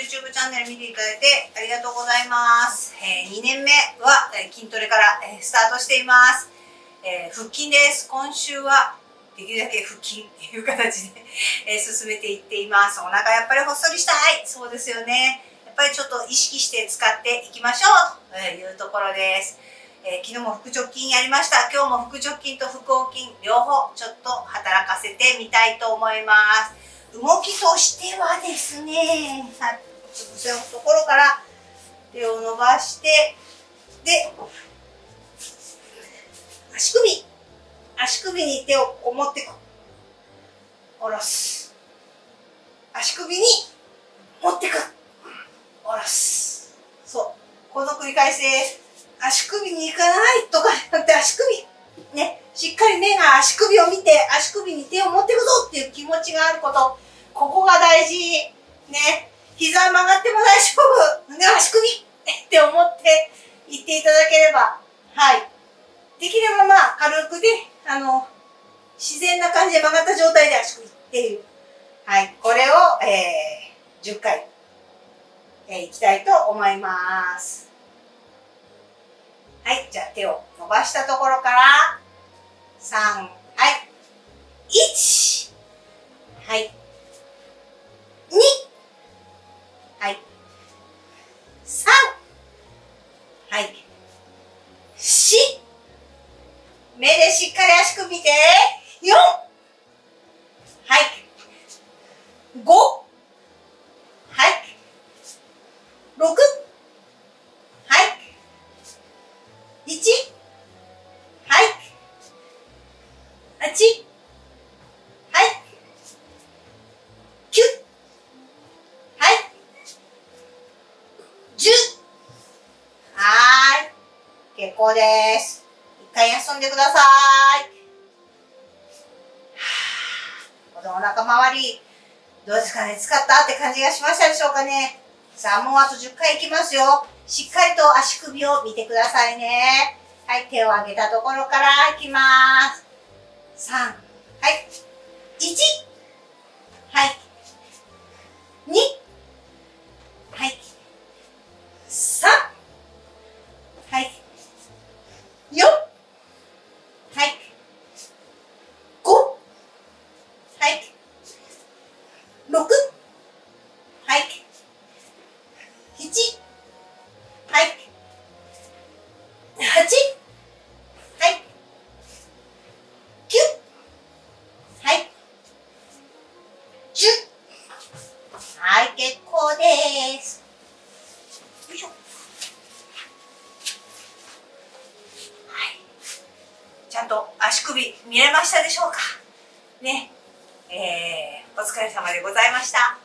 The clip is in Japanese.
YouTube チャンネル見ていただいてありがとうございます。えー、2年目は、え筋トレから、えスタートしています。えー、腹筋です。今週はできるだけ腹筋っていう形でえ進めていっています。お腹やっぱりほっそりしたい。そうですよね。やっぱりちょっと意識して使っていきましょうというところです。えー、昨日も腹直筋やりました。今日も腹直筋と腹横筋両方ちょっと働かせてみたいと思います。動きとしてはですね、はい、背のところから手を伸ばして、で、足首、足首に手をこう持ってく。下ろす。足首に持ってく。下ろす。そう。この繰り返しです。足首に行かかり目が足首を見て、足首に手を持っていくぞっていう気持ちがあること。ここが大事。ね。膝曲がっても大丈夫。ね、足首って思って言っていただければ。はい。できればまあ、軽くで、あの、自然な感じで曲がった状態で足首っていう。はい。これを、えー、10回、えー、いきたいと思います。はい。じゃあ手を伸ばしたところから、3、はい。1、はい。2、はい。3、はい。4、目でしっかり足首見て、4、はい。5、8、結構です。一回休んでください。このお腹周り、どうですかね？使った？って感じがしましたでしょうかね？さあ、もうあと10回いきますよ。しっかりと足首を見てくださいね。はい、手を上げたところからいきます。3、はい、1、ゃんと足首見えましたでしょうか？ね。えー、お疲れ様でございました。